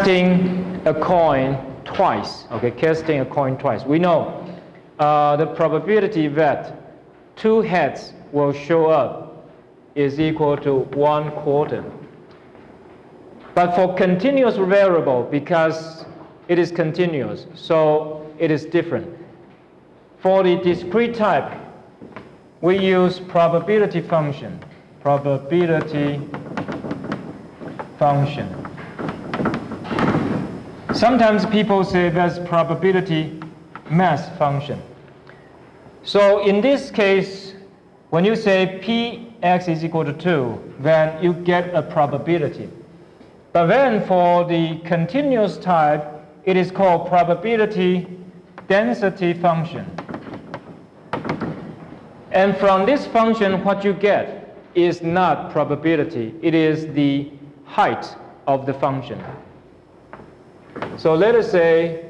casting a coin twice. Okay, casting a coin twice. We know uh, the probability that two heads will show up is equal to one quarter. But for continuous variable, because it is continuous, so it is different. For the discrete type, we use probability function. Probability function. Sometimes people say there's probability mass function. So in this case, when you say px is equal to 2, then you get a probability. But then for the continuous type, it is called probability density function. And from this function, what you get is not probability, it is the height of the function. So let us say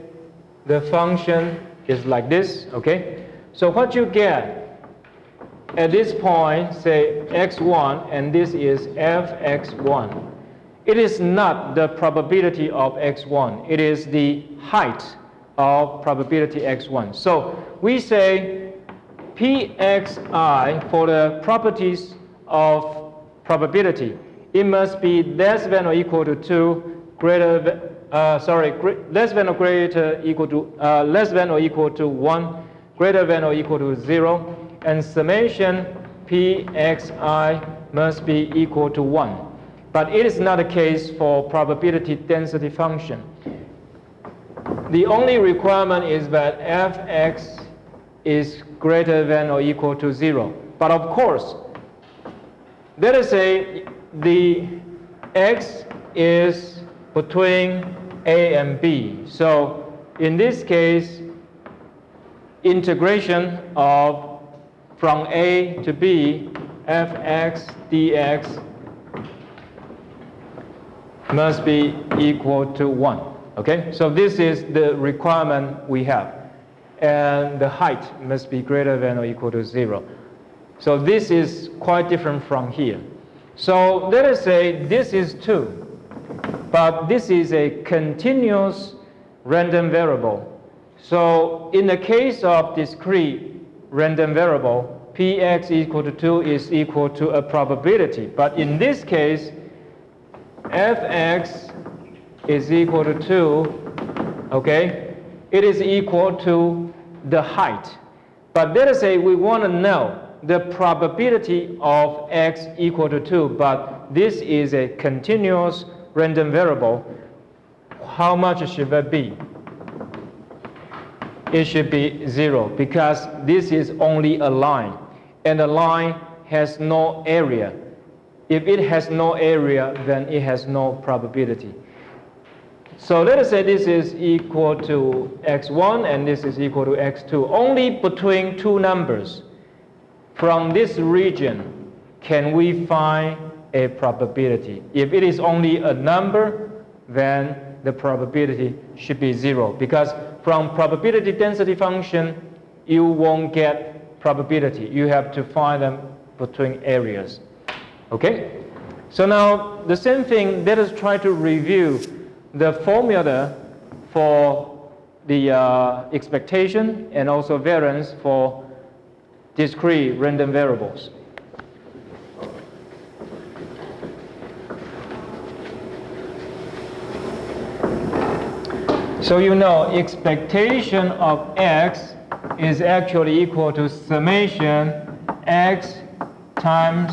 the function is like this, okay? So what you get at this point, say x1, and this is fx1. It is not the probability of x1, it is the height of probability x1. So we say pxi for the properties of probability, it must be less than or equal to 2, greater, uh, sorry, less than or greater equal to, uh, less than or equal to 1, greater than or equal to 0, and summation pxi must be equal to 1. But it is not the case for probability density function. The only requirement is that fx is greater than or equal to 0. But of course, let us say the x is between a and b. So in this case, integration of from a to b, fx dx must be equal to 1. Okay, so this is the requirement we have. And the height must be greater than or equal to 0. So this is quite different from here. So let us say this is 2, but this is a continuous random variable. So in the case of discrete random variable, px equal to 2 is equal to a probability. But in this case, fx is equal to 2, okay, it is equal to the height. But let us say we want to know the probability of x equal to 2, but this is a continuous random variable. How much should that be? It should be 0 because this is only a line, and a line has no area. If it has no area, then it has no probability. So let us say this is equal to x1 and this is equal to x2. Only between two numbers from this region can we find a probability. If it is only a number, then the probability should be zero because from probability density function, you won't get probability. You have to find them between areas. Okay? So now the same thing, let us try to review the formula for the uh, expectation and also variance for discrete random variables. So you know expectation of x is actually equal to summation x times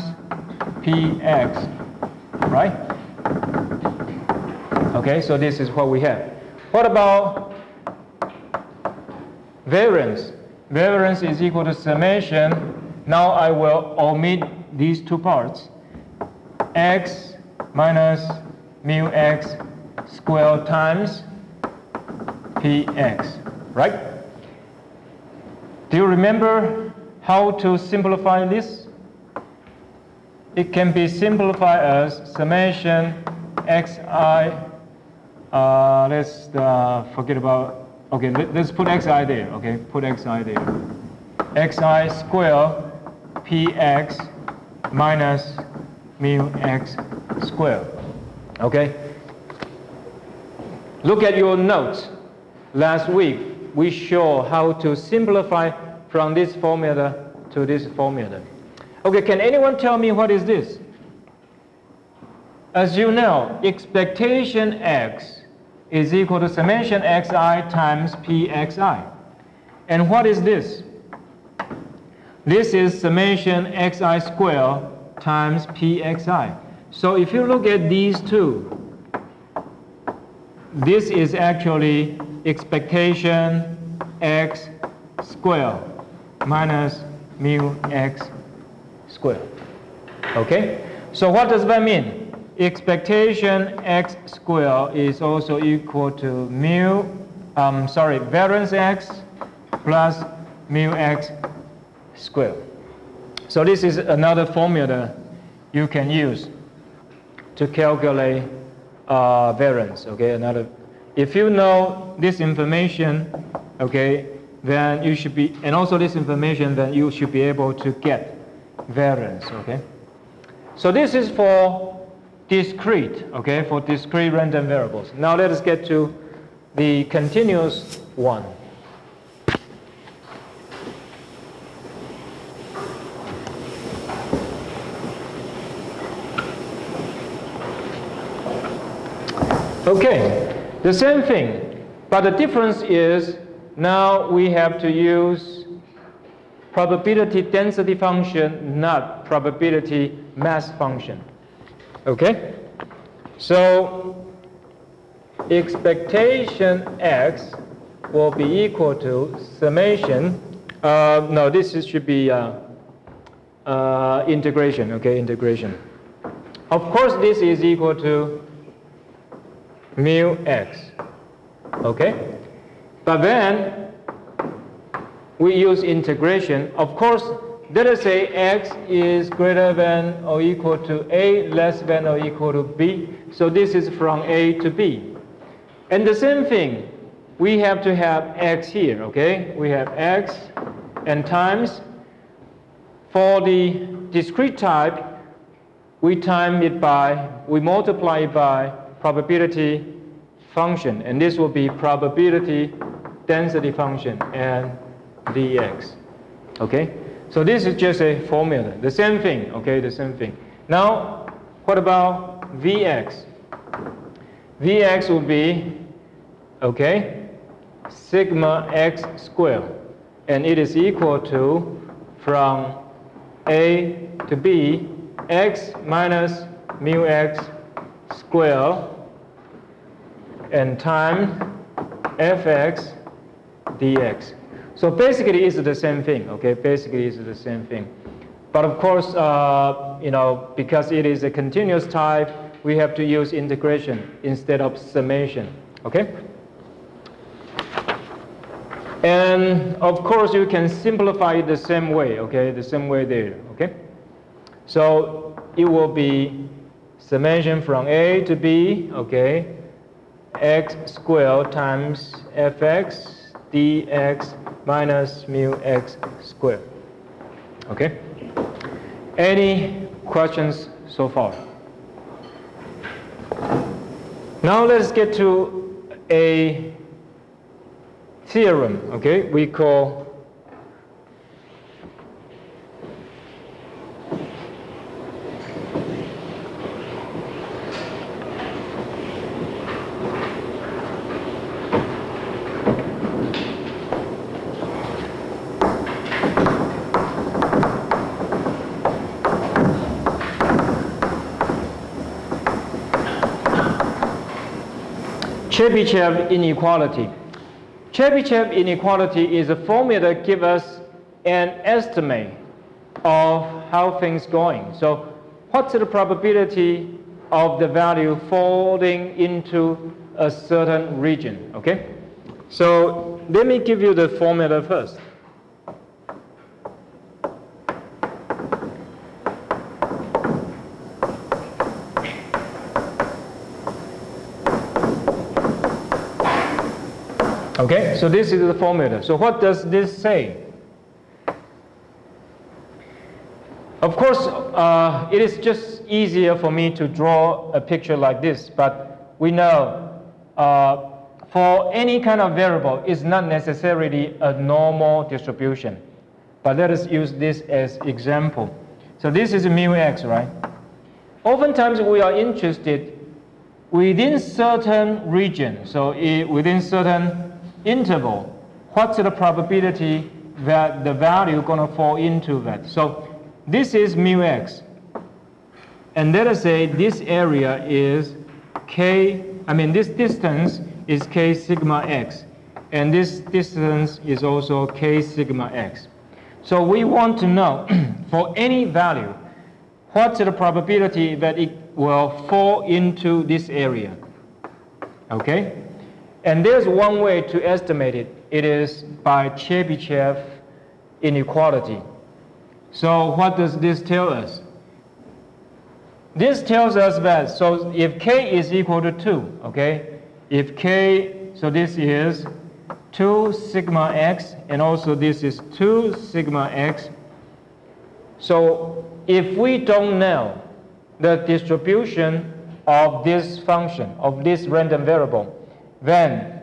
px, right? Okay, so this is what we have. What about variance? Variance is equal to summation. Now I will omit these two parts. x minus mu x squared times px, right? Do you remember how to simplify this? it can be simplified as summation xi, uh, let's uh, forget about, okay, let, us put xi there, okay, put xi there. xi square px minus mu x square, okay? Look at your notes. Last week, we show how to simplify from this formula to this formula. Okay, can anyone tell me what is this? As you know, expectation x is equal to summation xi times pxi. And what is this? This is summation xi squared times pxi. So if you look at these two, this is actually expectation x squared minus mu x squared. Okay? So what does that mean? Expectation x squared is also equal to mu, um, sorry, variance x plus mu x squared. So this is another formula you can use to calculate uh, variance. Okay, another. If you know this information, okay, then you should be, and also this information, then you should be able to get variance. Okay. So this is for discrete. Okay, for discrete random variables. Now let us get to the continuous one. Okay, the same thing, but the difference is now we have to use probability density function, not probability mass function. Okay? So expectation x will be equal to summation. Uh, no, this is, should be uh, uh, integration. Okay, integration. Of course, this is equal to mu x. Okay? But then we use integration. Of course, let us say x is greater than or equal to a less than or equal to b. So this is from a to b. And the same thing, we have to have x here, okay? We have x and times. For the discrete type, we time it by, we multiply it by probability function, and this will be probability density function and dx. Okay? So this is just a formula. The same thing, okay, the same thing. Now, what about Vx? Vx will be, okay, sigma x squared. And it is equal to, from A to B, x minus mu x squared and time fx dx. So basically it's the same thing, okay? Basically it's the same thing. But of course, uh, you know, because it is a continuous type, we have to use integration instead of summation, okay? And of course, you can simplify it the same way, okay? The same way there, okay? So it will be summation from A to B, okay? x squared times fx dx minus mu x squared. Okay? Any questions so far? Now let's get to a theorem, okay, we call Chebyshev inequality. Chebyshev inequality is a formula that gives us an estimate of how things going. So what's the probability of the value falling into a certain region, okay? So let me give you the formula first. Okay, so this is the formula. So what does this say? Of course, uh, it is just easier for me to draw a picture like this, but we know uh, for any kind of variable, it's not necessarily a normal distribution. But let us use this as example. So this is mu x, right? Oftentimes we are interested within certain region, so within certain interval, what's the probability that the value going to fall into that? So this is mu x. And let us say this area is k, I mean this distance is k sigma x. And this distance is also k sigma x. So we want to know for any value, what's the probability that it will fall into this area? Okay? And there's one way to estimate it. It is by Chebyshev inequality. So what does this tell us? This tells us that, so if k is equal to 2, okay? If k, so this is 2 sigma x, and also this is 2 sigma x. So if we don't know the distribution of this function, of this random variable, then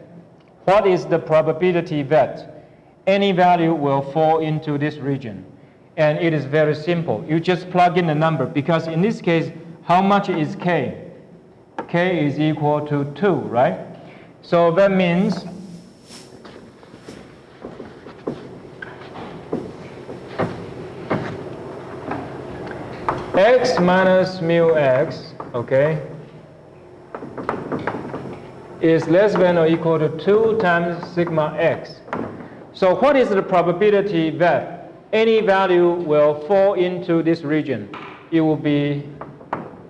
what is the probability that any value will fall into this region? And it is very simple. You just plug in the number because in this case, how much is k? k is equal to 2, right? So that means x minus mu x, okay, is less than or equal to 2 times sigma x. So what is the probability that any value will fall into this region? It will be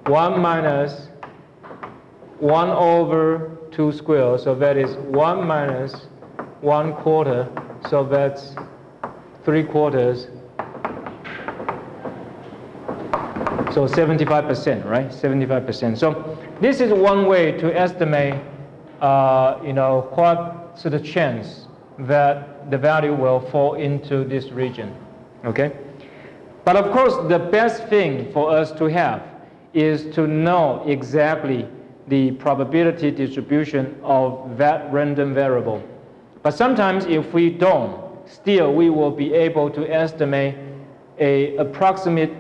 1 minus 1 over 2 squared, so that is 1 minus 1 quarter, so that's 3 quarters So 75%, right? 75%. So this is one way to estimate, uh, you know, what's the chance that the value will fall into this region, okay? But of course, the best thing for us to have is to know exactly the probability distribution of that random variable. But sometimes if we don't, still we will be able to estimate a approximate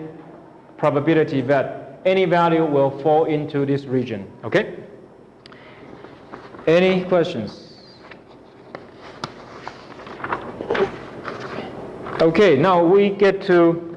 probability that any value will fall into this region. Okay? Any questions? Okay, now we get to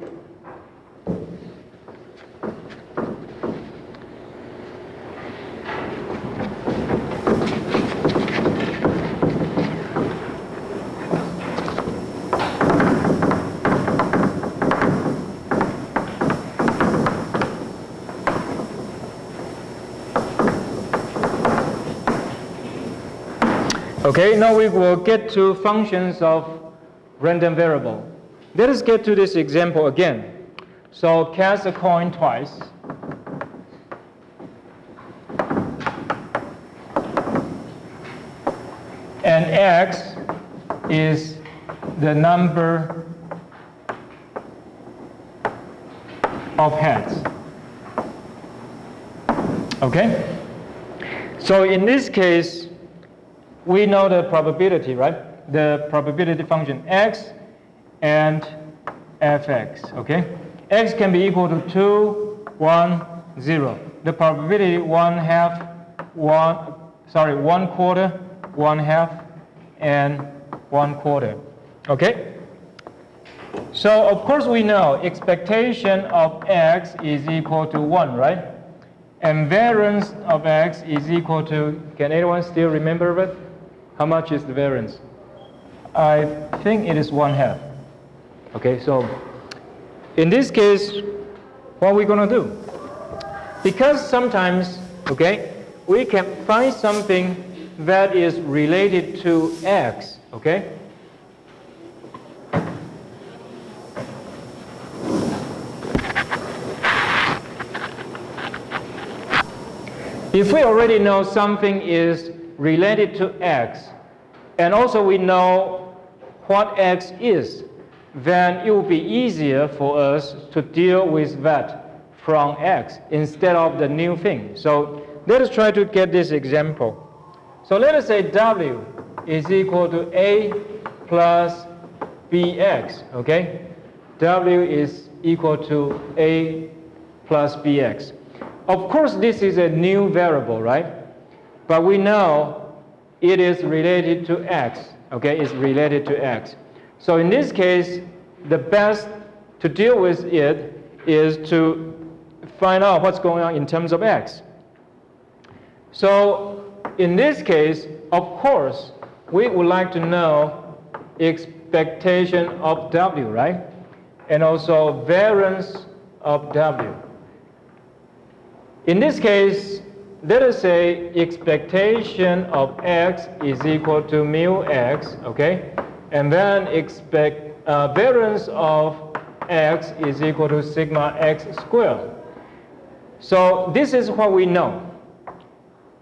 Okay, now we will get to functions of random variable. Let us get to this example again. So cast a coin twice. And x is the number of heads. Okay? So in this case, we know the probability, right? The probability function x and fx, okay? x can be equal to 2, 1, 0. The probability 1 half, 1, sorry, 1 quarter, 1 half, and 1 quarter, okay? So of course we know expectation of x is equal to 1, right? And variance of x is equal to, can anyone still remember it? How much is the variance? I think it is one half. Okay, so in this case, what are we going to do? Because sometimes, okay, we can find something that is related to x, okay? If we already know something is related to x, and also we know what x is, then it will be easier for us to deal with that from x instead of the new thing. So let us try to get this example. So let us say W is equal to A plus BX, okay? W is equal to A plus BX. Of course, this is a new variable, right? But we know it is related to X, okay? It's related to X. So in this case, the best to deal with it is to find out what's going on in terms of X. So in this case, of course, we would like to know expectation of W, right? And also variance of W. In this case, let us say expectation of x is equal to mu x, okay? And then expect uh, variance of x is equal to sigma x squared. So this is what we know.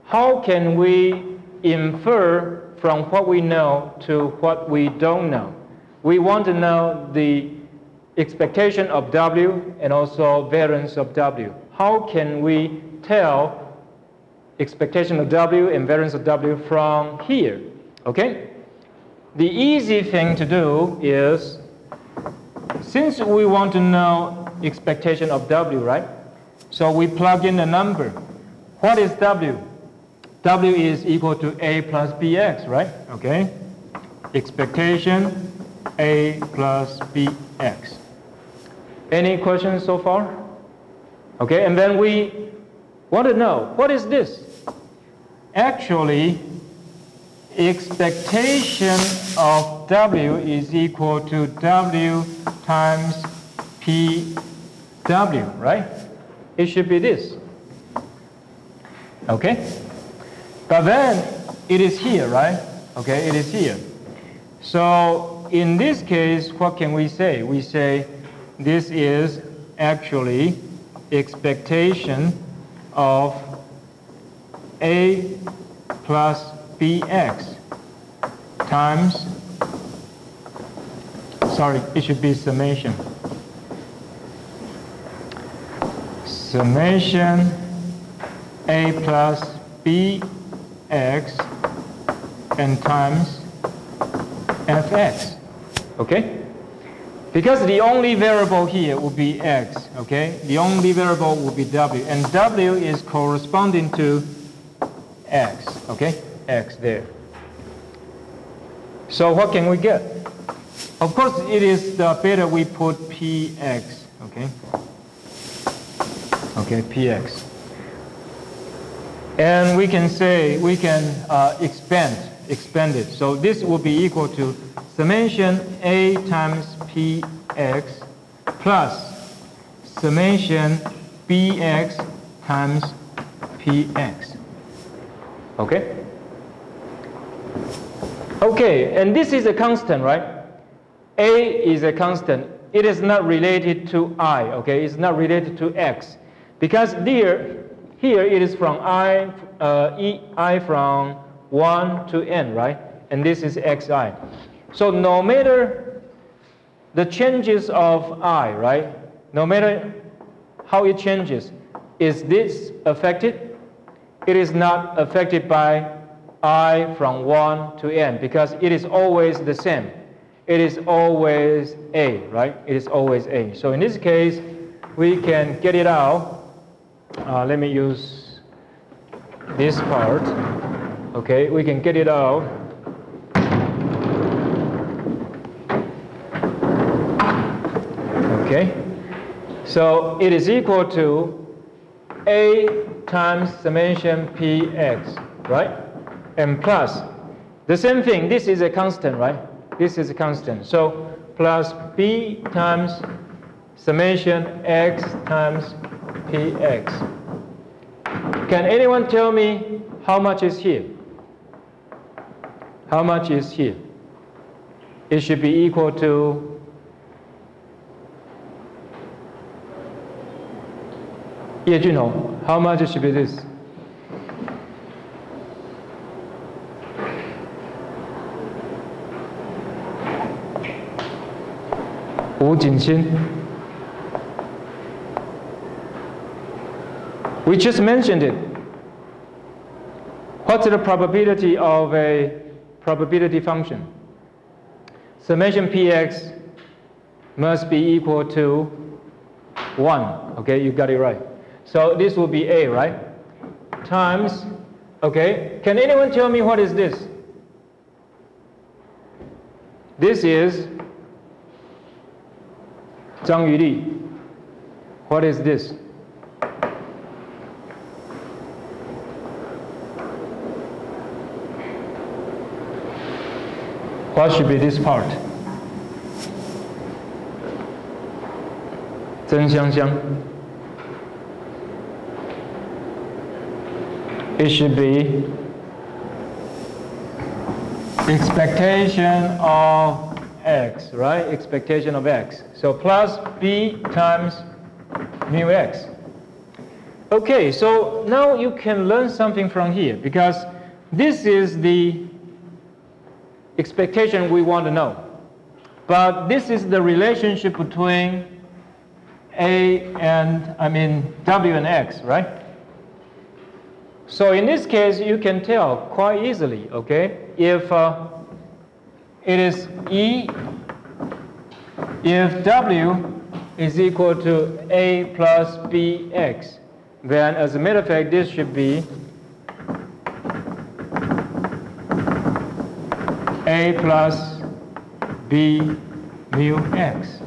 How can we infer from what we know to what we don't know? We want to know the expectation of W and also variance of W. How can we tell expectation of W and variance of W from here? Okay? The easy thing to do is, since we want to know expectation of W, right? So we plug in a number. What is W? W is equal to A plus BX, right? Okay. Expectation A plus BX. Any questions so far? Okay, and then we want to know, what is this? Actually, expectation of W is equal to W times PW, right? It should be this. Okay? But then it is here, right? Okay, it is here. So in this case, what can we say? We say this is actually expectation of A plus BX times, sorry, it should be summation. Summation A plus BX and times fx. Okay? Because the only variable here will be x, okay? The only variable will be w, and w is corresponding to x, okay? x there. So what can we get? Of course, it is the better we put px, okay? Okay, px. And we can say, we can uh, expand, expand it. So this will be equal to summation a times px plus summation bx times px. Okay? Okay, and this is a constant, right? A is a constant. It is not related to i, okay? It's not related to x. Because there, here it is from i, uh, e, i from 1 to n, right? And this is xi. So no matter the changes of i, right? No matter how it changes, is this affected? It is not affected by i from 1 to n because it is always the same. It is always a, right? It is always a. So in this case, we can get it out. Uh, let me use this part. Okay, we can get it out. Okay? So it is equal to A times summation Px, right? And plus, the same thing, this is a constant, right? This is a constant. So plus B times summation X times Px. Can anyone tell me how much is here? How much is here? It should be equal to Ye Junhong, how much should be this? Wu Jinxin. We just mentioned it. What's the probability of a probability function? Summation px must be equal to 1. Okay, you got it right. So this will be A, right? Times, okay. Can anyone tell me what is this? This is Zhang Yuli. What is this? What should be this part? Zheng Xiangxiang. It should be expectation of x, right? Expectation of x. So plus b times mu x. Okay, so now you can learn something from here because this is the expectation we want to know. But this is the relationship between A and, I mean, W and X, right? So in this case, you can tell quite easily, okay? If uh, it is E, if W is equal to A plus BX, then as a matter of fact, this should be A plus B mu X.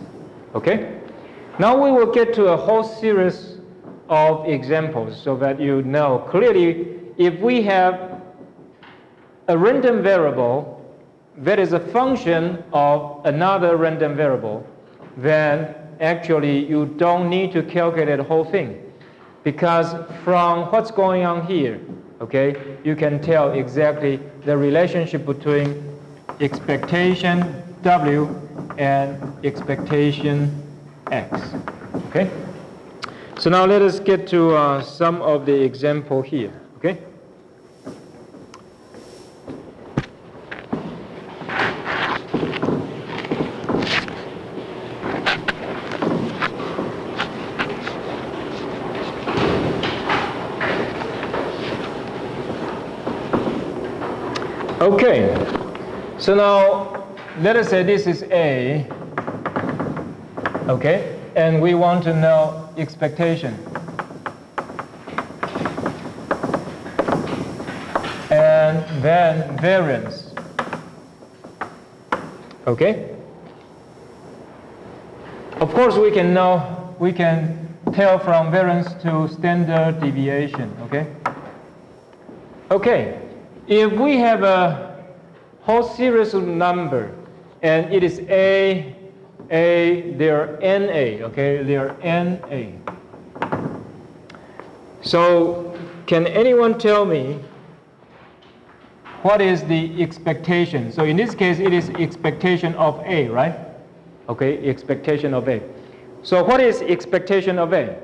Okay? Now we will get to a whole series of examples so that you know clearly if we have a random variable that is a function of another random variable, then actually you don't need to calculate the whole thing. Because from what's going on here, okay, you can tell exactly the relationship between expectation W and expectation X. Okay? So now let us get to uh, some of the example here. Okay? Okay, so now let us say this is A, okay, and we want to know expectation. And then variance. Okay? Of course, we can know, we can tell from variance to standard deviation, okay? Okay, if we have a whole series of number and it is A, A, there are NA, okay, They're NA. So can anyone tell me what is the expectation? So in this case, it is expectation of A, right? Okay, expectation of A. So what is expectation of A?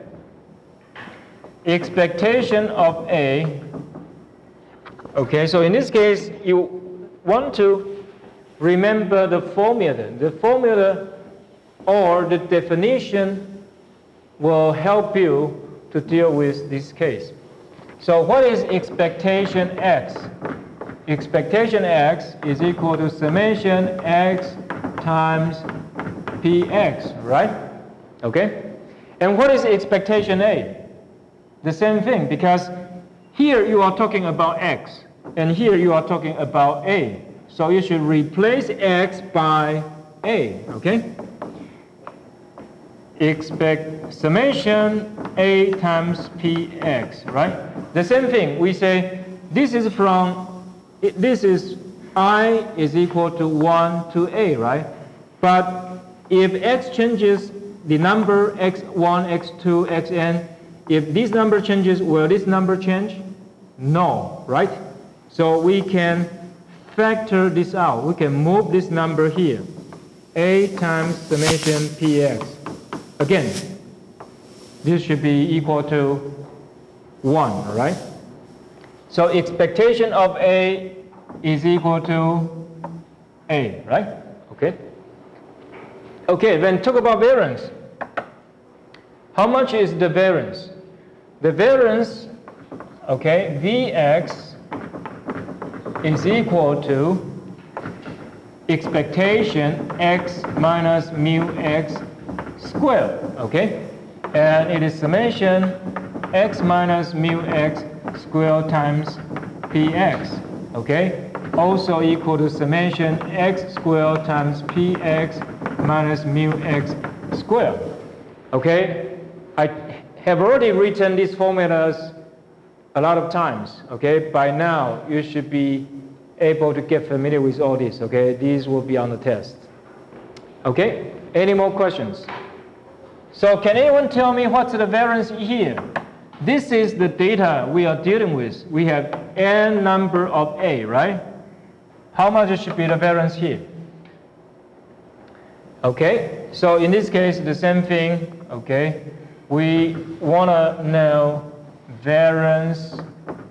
Expectation of A Okay, so in this case, you want to remember the formula. The formula or the definition will help you to deal with this case. So what is expectation x? Expectation x is equal to summation x times px, right? Okay? And what is expectation a? The same thing, because here you are talking about x. And here you are talking about A. So you should replace X by A, okay? Expect summation A times PX, right? The same thing, we say this is from, this is I is equal to 1 to A, right? But if X changes the number X1, X2, Xn, if this number changes, will this number change? No, right? So we can factor this out. We can move this number here. A times summation px. Again, this should be equal to 1, right? So expectation of A is equal to A, right? Okay. Okay, then talk about variance. How much is the variance? The variance, okay, Vx is equal to expectation x minus mu x squared, okay? And it is summation x minus mu x squared times px, okay? Also equal to summation x squared times px minus mu x squared, okay? I have already written these formulas a lot of times, okay? By now, you should be able to get familiar with all this, okay? These will be on the test. Okay? Any more questions? So can anyone tell me what's the variance here? This is the data we are dealing with. We have n number of A, right? How much should be the variance here? Okay, so in this case, the same thing, okay? We want to know variance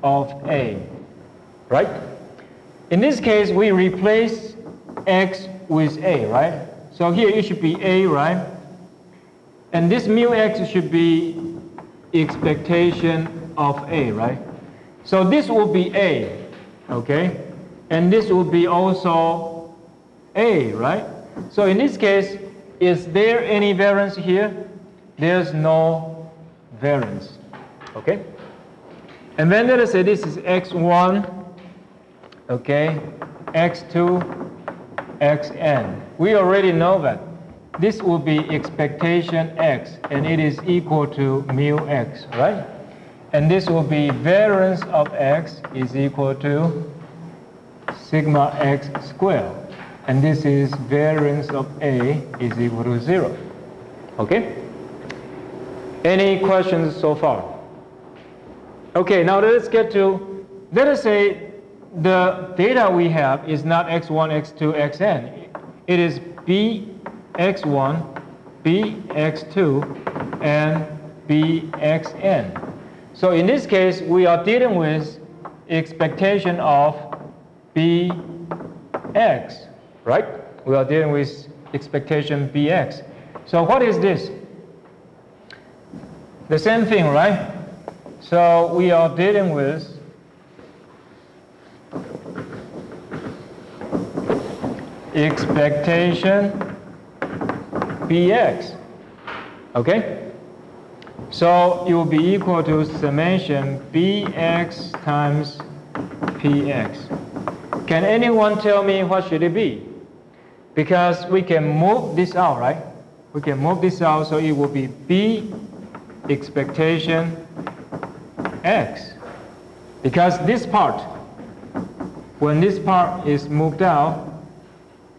of A, right? In this case, we replace x with A, right? So here it should be A, right? And this mu x should be expectation of A, right? So this will be A, okay? And this will be also A, right? So in this case, is there any variance here? There's no variance, okay? And then let us say this is x1, okay, x2, xn. We already know that. This will be expectation x, and it is equal to mu x, right? And this will be variance of x is equal to sigma x squared. And this is variance of A is equal to 0. Okay? Any questions so far? Okay, now let's get to, let us say the data we have is not x1, x2, xn. It is bx1, bx2, and bxn. So in this case, we are dealing with expectation of bx, right? We are dealing with expectation bx. So what is this? The same thing, right? So we are dealing with expectation bx. Okay? So it will be equal to summation bx times px. Can anyone tell me what should it be? Because we can move this out, right? We can move this out so it will be b expectation x. Because this part, when this part is moved out,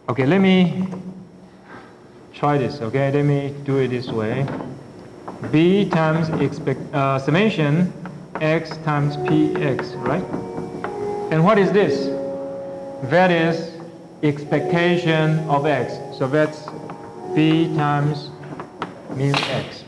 Okay, let me try this, okay? Let me do it this way. B times expect, uh, summation x times px, right? And what is this? That is expectation of x. So that's b times mu x.